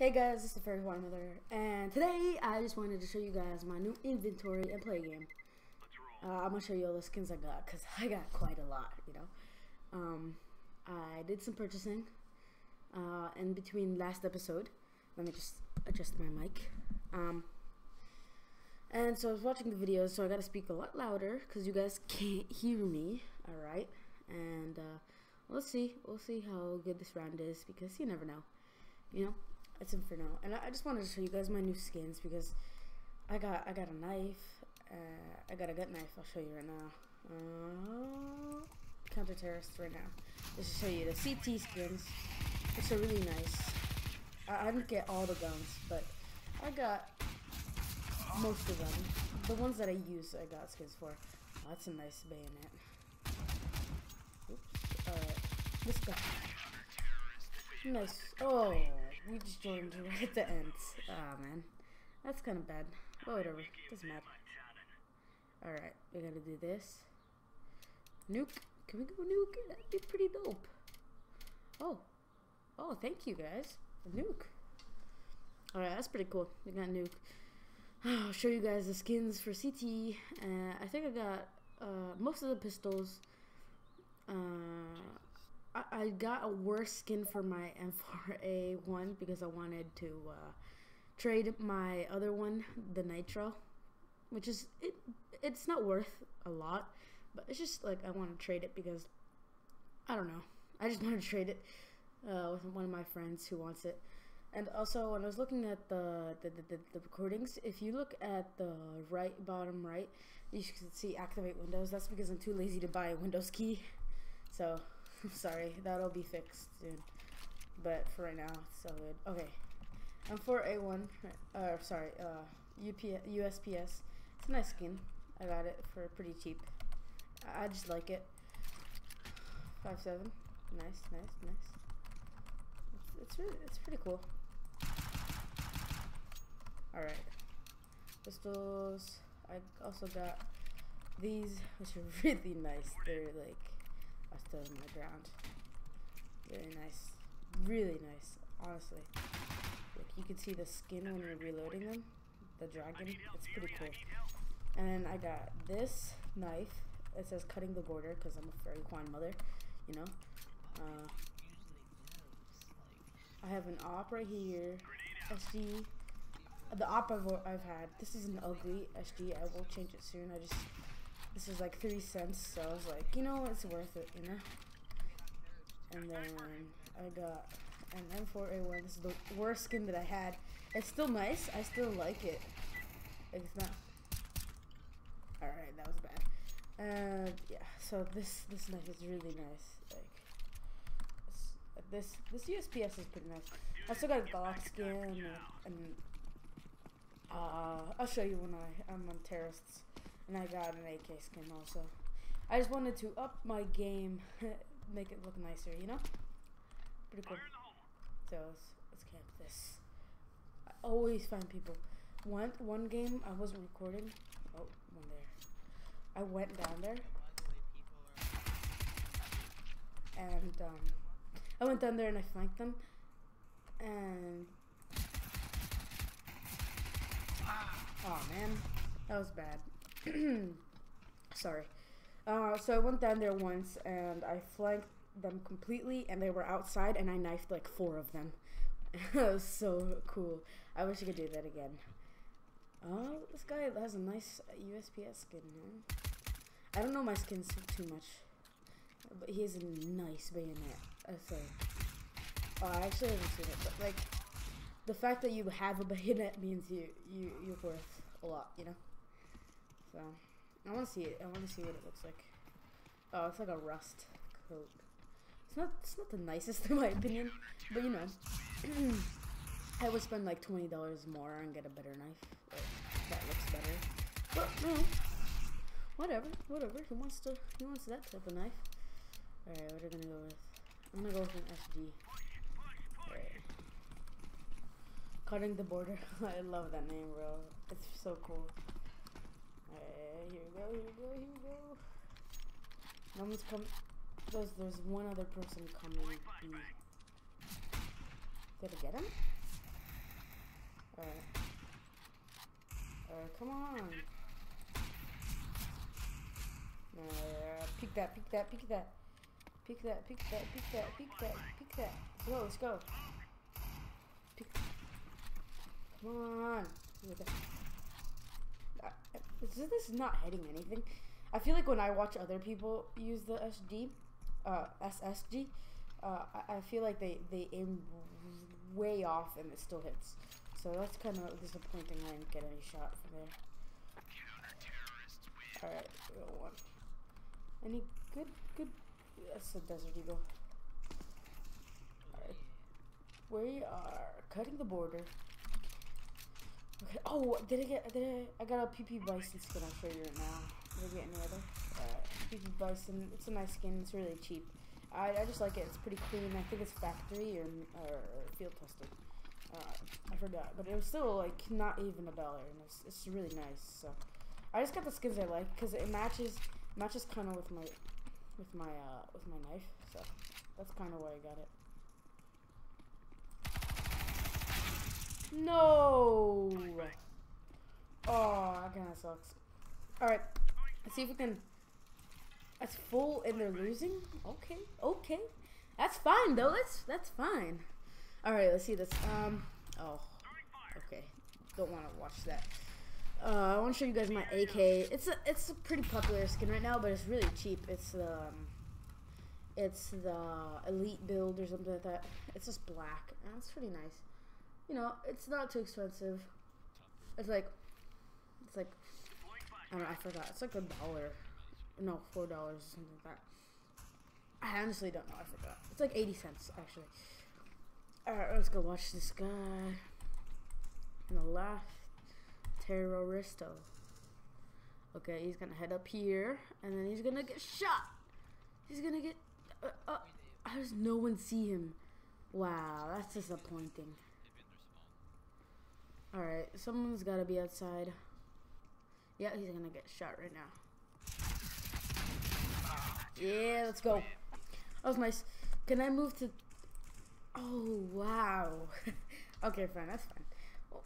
Hey guys, this is the first one mother, and today I just wanted to show you guys my new inventory and play game. Uh, I'm gonna show you all the skins I got, cause I got quite a lot, you know. Um, I did some purchasing uh, in between last episode. Let me just adjust my mic. Um, and so I was watching the videos, so I gotta speak a lot louder, cause you guys can't hear me. All right, and uh, we'll see, we'll see how good this round is, because you never know, you know it's Inferno, and I, just wanted to show you guys my new skins because I got I got a knife. Uh, I got a gut knife. I'll show you right now. Uh, counter terrorist right now. Just to show you the CT skins. It's are really nice. I, I didn't get all the guns, but I got most of them. The ones that I use, I got skins for. Oh, that's a nice bayonet. Oops. Alright. This guy. Nice. Oh, we just joined right at the end. Oh, man. That's kind of bad. But whatever. Doesn't matter. Alright, we gotta do this. Nuke. Can we go nuke? That'd be pretty dope. Oh. Oh, thank you, guys. Nuke. Alright, that's pretty cool. We got nuke. I'll show you guys the skins for CT. Uh, I think I got uh, most of the pistols. Uh, I, got a worse skin for my M4A1 because I wanted to uh, trade my other one, the Nitro, which is it. It's not worth a lot, but it's just like I want to trade it because I don't know. I just want to trade it uh, with one of my friends who wants it. And also, when I was looking at the the, the, the recordings, if you look at the right bottom right, you can see activate Windows. That's because I'm too lazy to buy a Windows key. So Sorry, that'll be fixed soon. But for right now, it's so good. Okay. M4A1. uh, sorry, uh, UP USP-S. It's a nice skin. I got it for pretty cheap. I just like it. Five seven. Nice, nice, nice. It's, it's really, it's pretty cool. All right. Pistols. I also got these, which are really nice. They're like I stood on the ground. Really nice. Really nice, honestly. Like you can see the skin when you're reloading them. The dragon. It's pretty cool. And I got this knife. It says cutting the border because I'm a fairy Quan mother, you know. Uh, I have an op right here. SG. The op I've, I've had. This is an ugly SG. I will change it soon. I just this is like three cents, so I was like, you know, it's worth it, you know. And then I got an M4A1. This is the worst skin that I had. It's still nice. I still like it. It's not. All right, that was bad. And yeah, so this this knife is really nice. Like this this USP-S is pretty nice. I still got a Glock skin and, and uh, I'll show you when I I'm on terrorists. And I got an AK skin also. I just wanted to up my game, make it look nicer, you know? Pretty cool. So let's, let's camp this. I always find people. One one game I wasn't recording. Oh, one there. I went down there. And um, I went down there and I flanked them. And oh man, that was bad. Sorry. Uh, so I went down there once and I flanked them completely and they were outside and I knifed like four of them. it was so cool. I wish I could do that again. Oh, this guy has a nice USP-S skin, man. I don't know my skins too much. But he has a nice bayonet. I say. Oh, I actually haven't seen it, but like the fact that you have a bayonet means you you you're worth a lot, you know. So, I want to see it. I want to see what it looks like. Oh, it's like a rust coat. It's not. It's not the nicest in my opinion, but you know, I would spend like twenty dollars more and get a better knife. That looks better. But no, whatever, whatever. He wants to. He wants that type of knife. All right, what are we gonna go with? I'm gonna go with an SG. Alright. Cutting the border. I love that name, bro. It's so cool. Here we go, here we go, here we go. No one's coming. There's, there's one other person coming. Did I get him? Alright. Alright, come on. Uh, peek that, peek that, peek that. Peek that, peek that, peek that, peek that, peek that. Let's go, let's go. Peek. Come on. Look at that. This is not hitting anything. I feel like when I watch other people use the SD, uh, SSG, uh, I, I feel like they, they aim way off and it still hits. So that's kind of disappointing. I didn't get any shot from there. Alright, got one. Any good, good. That's a Desert Eagle. Alright. We are cutting the border. Okay. Oh, did I get? Did I? I got a PP Bizon skin. I'll show you right now. Did I get any other? Uh, PP Bizon. It's a nice skin. It's really cheap. I, I just like it. It's pretty clean. I think it's factory or, or field tested. Uh, I forgot, but it was still like not even a dollar, and it's, it's really nice. So I just got the skins I like because it matches matches kind of with my with my uh, with my knife. So that's kind of why I got it. No. Oh, that kind of sucks. All right, let's see if we can. That's full and they're losing. Okay, okay, that's fine though. That's that's fine. All right, let's see this. Um. Oh. Okay. Don't want to watch that. Uh, I want to show you guys my AK. It's a it's a pretty popular skin right now, but it's really cheap. It's um. It's the elite build or something like that. It's just black, it's pretty nice. You know, it's not too expensive. It's like, it's like, I don't know, I forgot. It's like a dollar, no, four dollars or something like that. I honestly don't know. I forgot. It's like eighty cents actually. All right, let's go watch this guy. On the left, Terroristo. Okay, he's gonna head up here, and then he's gonna get shot. He's gonna get. Uh, uh, how does no one see him? Wow, that's disappointing. All right, someone's gotta be outside. Yeah, he's gonna get shot right now. Yeah, let's go. That was nice. Can I move to? Oh wow. okay, fine. That's fine.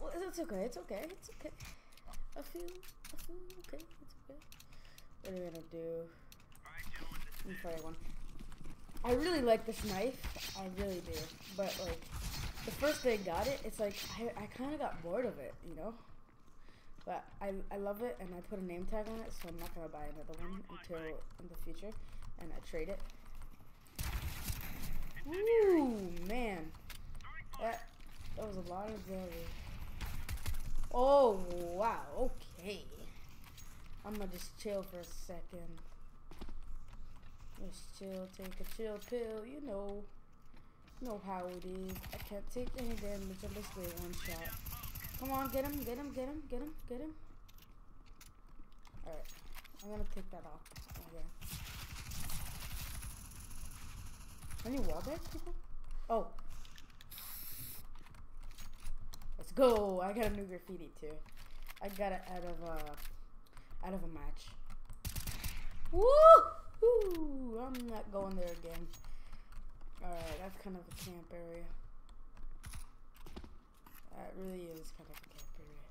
Well, it's okay. It's okay. It's okay. I feel. I feel okay. It's okay. What are we gonna do? Try one. I really like this knife. I really do. But like, the first day I got it, it's like I, I kind of got bored of it, you know. But I, I love it, and I put a name tag on it, so I'm not gonna buy another one until in the future, and I trade it. Ooh, man, that that was a lot of jelly. Oh wow, okay. I'm gonna just chill for a second. Just chill, take a chill pill, you know. Know how it is. I can't take any damage. I'm basically one shot. Come on, get him, get him, get him, get him, get him. Alright. I'm gonna take that off. Okay. Any wall back people? Oh. Let's go. I got a new graffiti too. I got it out of a out of a match. Woo! I'm not going there again. Alright, that's kind of a camp area. That really is kind of a camp area.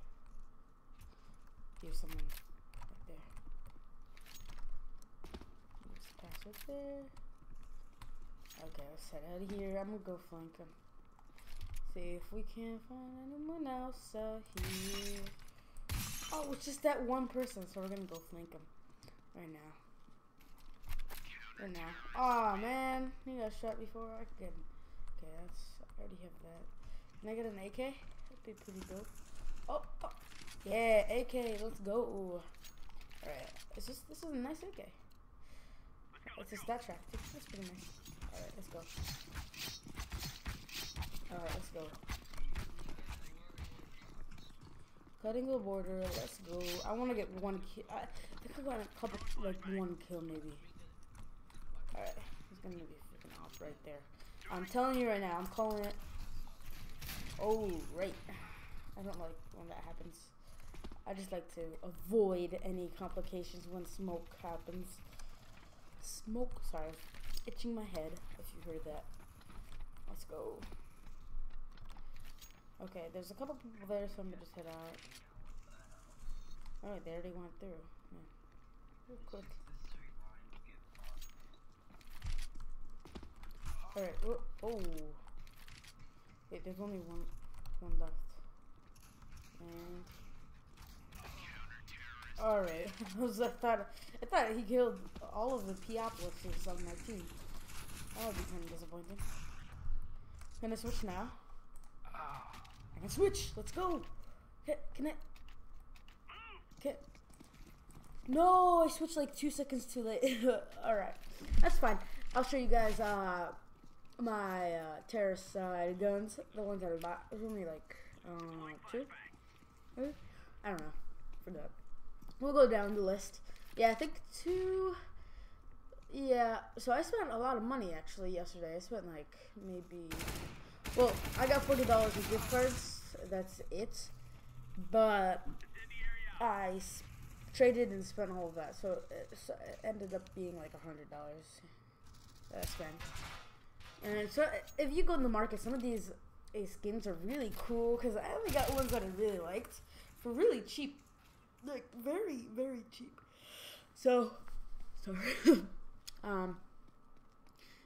Here's someone right there. Just pass it there. Okay, let's head out of here. I'm gonna go flank him. See if we can't find anyone else out here. Oh, it's just that one person, so we're gonna go flank him right now. Now. Oh man, he got shot before I could get him. Okay, that's I already have that. Can I get an AK? That'd be pretty dope. Oh, oh. yeah, AK. Let's go. All right, is this this is a nice AK. It's a StatTrak. That's pretty nice. All right, let's go. All right, let's go. Cutting the border. Let's go. I want to get one kill. I think I got a couple, like one kill maybe. Gonna be freaking off right there. I'm telling you right now, I'm calling it. Oh, right. I don't like when that happens. I just like to avoid any complications when smoke happens. Smoke, sorry. Itching my head, if you heard that. Let's go. Okay, there's a couple people there, so I'm gonna just head out. Alright, they already went through. Yeah. Real quick. Alright, oh, oh. Wait, there's only one one left. And Alright. I thought I thought he killed all of the Piopolises on my team. That would be kind of disappointing. Can I switch now? I can switch. Let's go. Can I? Can. No, I switched like two seconds too late. All right, that's fine. I'll show you guys uh, my uh, terrorist side guns. The ones that I bought. There's only like uh, two. Maybe? I don't know. Forgot. We'll go down the list. Yeah, I think two. Yeah, so I spent a lot of money actually yesterday. I spent like maybe well, I got forty dollars in gift cards. That's it. But I traded and spent all of that, so it, so it ended up being like a hundred dollars that I spent. And so if you go in the market, some of these uh, skins are really cool because I only got ones that I really liked for really cheap, like very very cheap. So sorry. um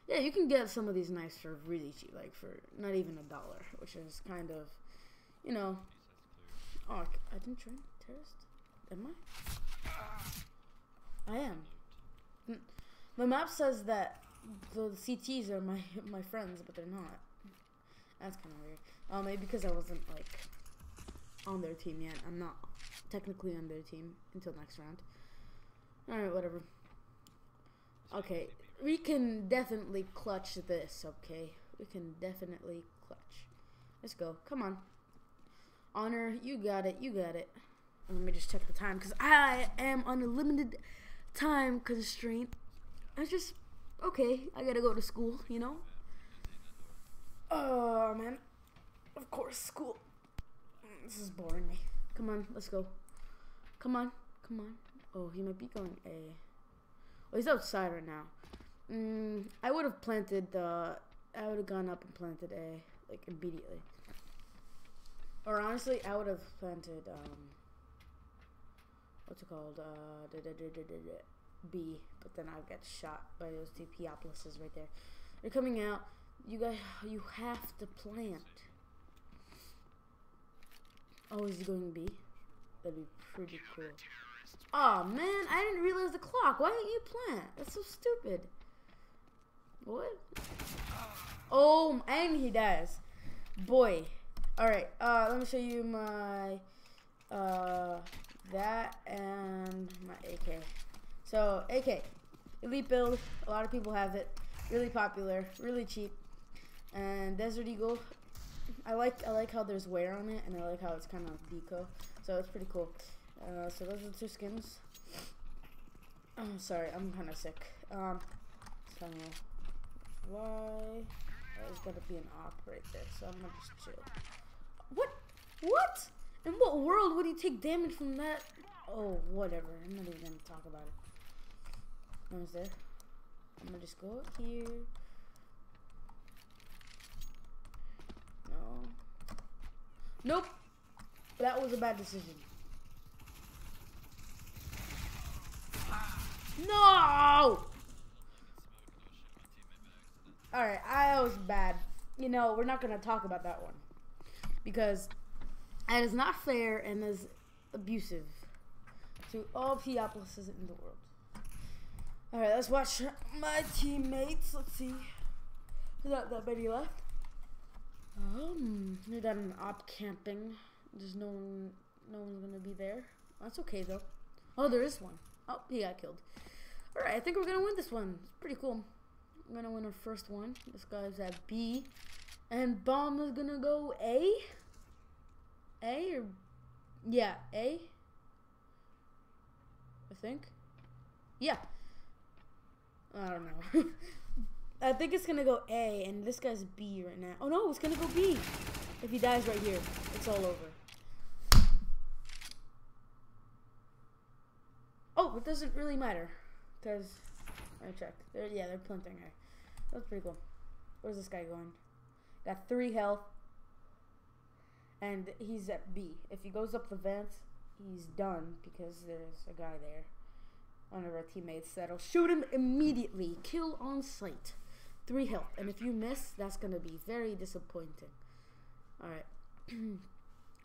yeah, you can get some of these knives for really cheap, like for not even a dollar, which is kind of, you know. Oh, I didn't train terrorist. Am I? I am. The map says that the CTs are my my friends, but they're not. That's kind of weird. Oh, maybe because I wasn't like on their team yet. I'm not technically on their team until next round. All right, whatever. Okay, we can definitely clutch this, okay? We can definitely clutch. Let's go. Come on. Honor, you got it. You got it. Oh, let me just check the time because I am on a limited time constraint. I just, okay, I gotta go to school, you know? Oh, man. Of course, school. This is boring me. Come on, let's go. Come on, come on. Oh, he might be going A. Oh, he's outside right now. Mm, I would have planted the. I would have gone up and planted A like immediately. Or honestly, I would have planted um. What's it called? Uh, da, da, da, B. But then I get shot by those two Piopolises right there. They're coming out. You guys, you have to plant. Oh, is he going B? That'd be pretty cool. Oh man, I didn't realize the clock. Why didn't you plant? That's so stupid. What? Oh, and he dies. Boy. Alright, uh, let me show you my, uh, that and my AK. So, AK. Elite build. A lot of people have it. Really popular. Really cheap. And Desert Eagle. I like I like how there's wear on it, and I like how it's kind of deco. So it's pretty cool. Uh, so those are the two skins. I'm oh, sorry, I'm kind of sick. Um, so why? There's gotta be an op right there, so I'm gonna just chill. What? What? In what world would he take damage from that? Oh, whatever. I'm not even gonna talk about it. I'm gonna just go here. No. Nope. That was a bad decision. No! Alright, I was bad. You know, we're not going to talk about that one. Because that is not fair and is abusive to all Piopolises in the world. Alright, let's watch my teammates. Let's see. There's not that many left. Um, they're done op camping. There's no one, no one's gonna be there. That's okay though. Oh, there is one. Oh, he got killed. Alright, I think we're gonna win this one. It's pretty cool. I'm gonna win our first one. This guy's at B. And bomb is gonna go A? A or yeah, A? I think. Yeah. I don't know. I think it's gonna go A and this guy's B right now. Oh no, it's gonna go B. If he dies right here, it's all over. Oh, it doesn't really matter. Because, I checked. They're, yeah, they're planting her. That's pretty cool. Where's this guy going? Got three health. and he's at B. If he goes up the vent, he's done because there's a guy there. One of our teammates that'll shoot him immediately. Kill on sight. Three health. And if you miss, that's going to be very disappointing. Alright.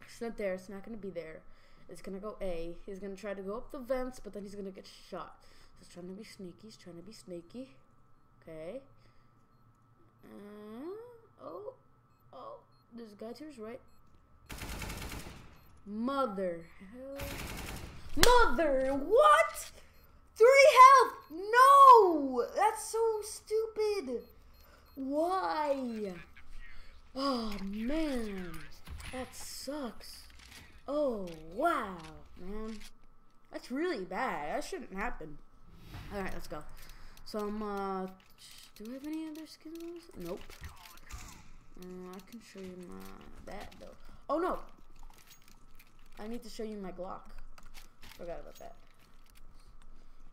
it's not there. It's not going to be there. It's going to go A. He's going to try to go up the vents, but then he's going to get shot. So he's trying to be sneaky. He's trying to be sneaky. Okay. Uh, oh. Oh. There's a guy to his right. Mother. Mother! What? Three health! No! That's so stupid! Why? Oh, man. That sucks. Oh, wow, man. That's really bad. That shouldn't happen. Alright, let's go. So, I'm, uh... Do I have any other skills? Nope. Uh, I can show you my... That, though. Oh, no! I need to show you my Glock. Forgot about that.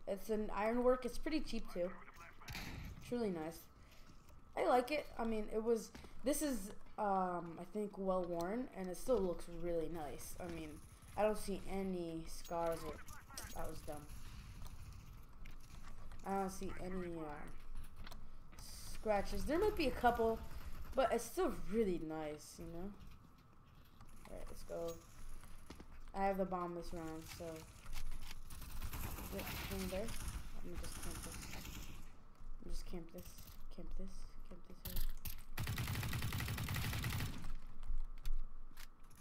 It's an ironwork. It's pretty cheap too. It's really nice. I like it. I mean, it was. This is, um, I think, well worn, and it still looks really nice. I mean, I don't see any scars or. That was dumb. I don't see any uh, scratches. There might be a couple, but it's still really nice, you know. Alright, let's go. I have the bomb this round, so thing there. Let me just camp this. Let me just camp this. Camp this. Camp this here.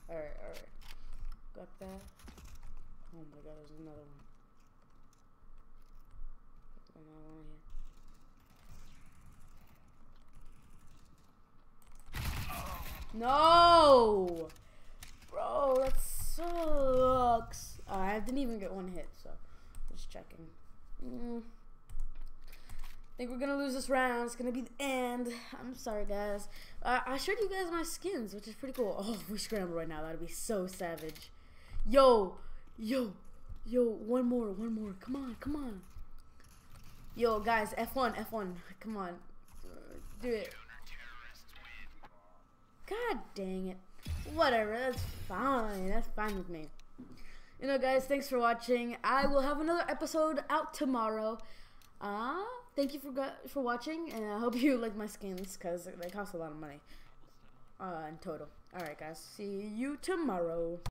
Alright, alright. Got that. Oh my god, there's another one. There's another one here. No! Bro, that sucks. Uh, I didn't even get one hit, checking. Mm. I think we're gonna lose this round. It's gonna be the end. I'm sorry, guys. Uh, I showed you guys my skins, which is pretty cool. Oh, we scramble right now. That'd be so savage. Yo, yo, yo. One more, one more. Come on, come on. Yo, guys, F1, F1. Come on, do it. God dang it. Whatever. That's fine. That's fine with me you know, guys, thanks for watching. I will have another episode out tomorrow. Uh, thank you for for watching, and I hope you like my skins because they cost a lot of money uh, in total. All right, guys, see you tomorrow.